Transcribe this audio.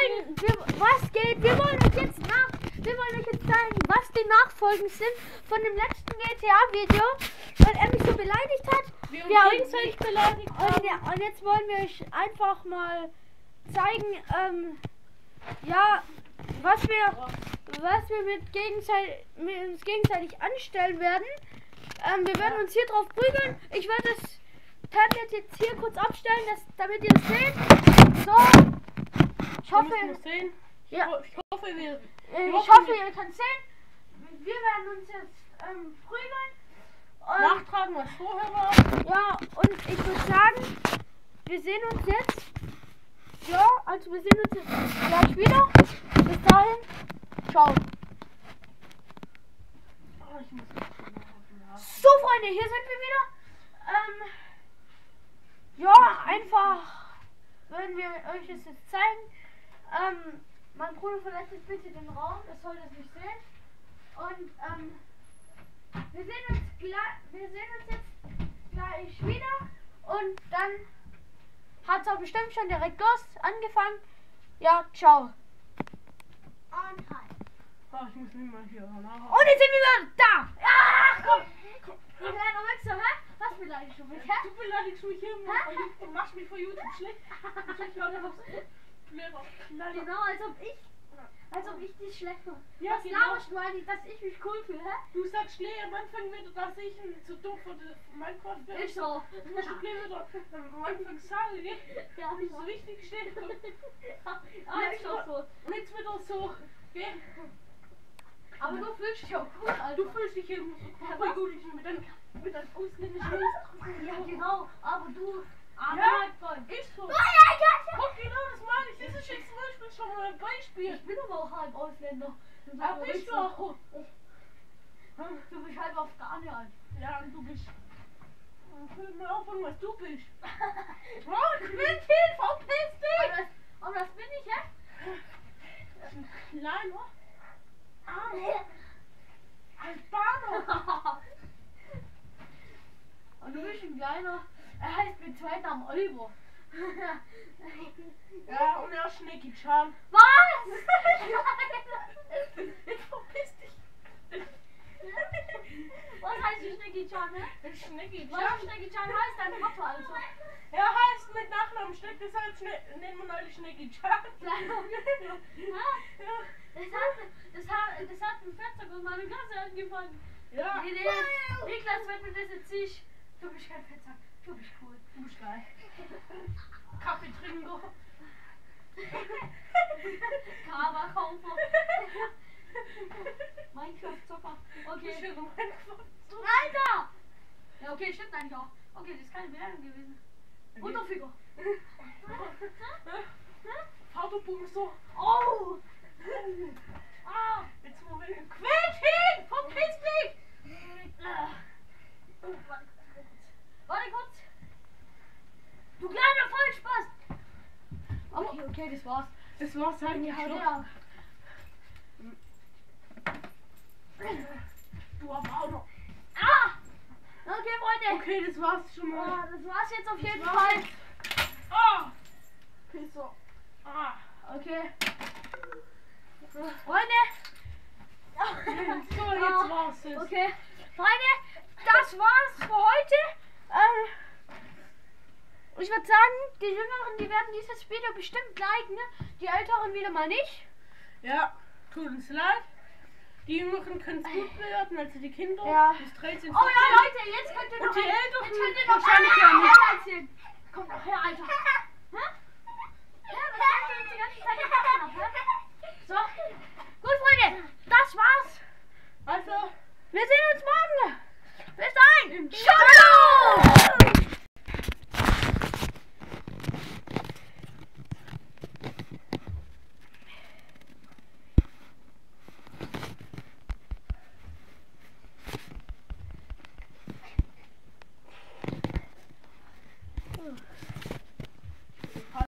wollen, wir, was geht? Wir wollen euch jetzt nach, wir wollen euch jetzt zeigen, was die Nachfolgen sind von dem letzten GTA-Video, weil er mich so beleidigt hat. Wir Ja, uns und- gegenseitig beleidigt Und, haben. ja, und jetzt wollen wir euch einfach mal zeigen, ähm, ja, was wir, was wir mit, gegenseitig, mit uns gegenseitig anstellen werden. Ähm, wir werden uns hier drauf prügeln. Ich werde das Tablet jetzt hier kurz abstellen, dass, damit ihr es seht. So. Ich Wir hoffe, sehen. ja, Ich hoffe, wir. äh, ich hoffen, hoffe, wir- ihr könnt sehen. Wir werden uns jetzt ähm, prügeln. Und nachtragen, was vorher war. ja, und ich würde sagen, wir sehen uns jetzt. Ja, also wir sehen uns jetzt gleich wieder. Bis dahin, ciao. Oh, ich. So, Freunde, hier sind wir wieder. Ähm, ja, einfach, wenn wir euch das jetzt zeigen. Ähm, mein Bruder verlässt jetzt bitte den Raum, das soll das nicht sehen. Und ähm, wir sehen uns gleich, wir sehen uns jetzt gleich wieder. Und dann hat es auch bestimmt schon direkt los angefangen. Ja, ciao. Und hi. Oh, ich muss nicht mal hier nach. Und jetzt sind wir wieder da. Ja, komm. Du kleiner Wichser, hä? Was beleidigst du mich, hä? Du beleidigst mich hier und machst mich vor YouTube schlecht. Ich höre das Na genau, als ob ich, als ob ich dich schlecht mache. Ja, Was genau. laberst du eigentlich, dass ich mich cool fühle, hä? Du sagst Schlee am Anfang wieder, dass ich ein zu dumm für Minecraft bin. Ich so. Du musst Schlee wieder am Anfang sagen, gell? Ja, es so richtig steht. Und Aber ich auch so. jetzt wieder so, gell? Aber du fühlst dich auch cool, Alter. Du fühlst dich eben so voll gut mit deinem, mit deinem ausländischen Ausdruck. Ja, genau. Aber du. Aber Ja. Ist so. Oh, ja, ja, Guck, genau das meine ich. Das ist jetzt zum Beispiel schon mal ein Beispiel. Ich bin aber auch halb Ausländer. Du bist du auch. Du bist halb Afghanier. Ja, und du bist. Hör mal auf, was du bist. Oh, Quentin, verpiss Aber dich! das, aber das bin ich? Das ist ein kleiner. Ah, Albaner. Und du bist ein kleiner. Er heißt mit zwei Namen Oliver. Ja, und er ist Schnecky Chan. Was? Jetzt verpiss dich. Was heißt die Schnicki Chan, ne? Schnecky Was Chan. Schnicki Chan heißt dein Papa, also? Er heißt mit Nachnamen Schneck, deshalb Schne nennen wir alle Schnecky Chan. Das hat, das hat, das hat ein Fettsack aus meiner Klasse angefangen. Ja. Nee, nee. Niklas, wenn du das jetzt siehst, du bist kein Fettsack. Du bist cool. Du bist geil. Kaffee trinken. Kava kaufen. Minecraft-Zocker. Okay. Ich will Minecraft. Alter! Ja, okay, stimmt eigentlich auch. Okay, das ist keine Beleidigung gewesen. Unterfigur. Vaterboom so. Oh! Ah! Jetzt wo wir Quentin! Verpiss dich! Oh, warte, warte kurz. Du kleiner Vollspaß! Okay, das war's. Das war's halt Ja, nicht schon. ja. Du aber auch noch. Ah! Okay, Freunde. Okay, das war's schon mal. Ah, das war's jetzt auf jeden war's Fall. Ah! Pisser. Ah! Okay. Freunde. So, jetzt war's es. Okay. Freunde, das war's für heute. Ähm, ich würde sagen, die Jüngeren, die werden dieses Video bestimmt liken, ne? Die Älteren wieder mal nicht. Ja, tut uns leid. Die Jüngeren können es gut bewerten, also die Kinder Ja. bis 13, 14. Oh ja, Leute, jetzt könnt ihr Und noch die ein- Älteren wahrscheinlich ja nicht.